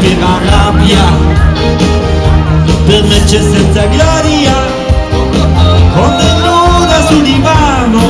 spiega rabbia. Per me c'è senza gloria con la luna sul divano.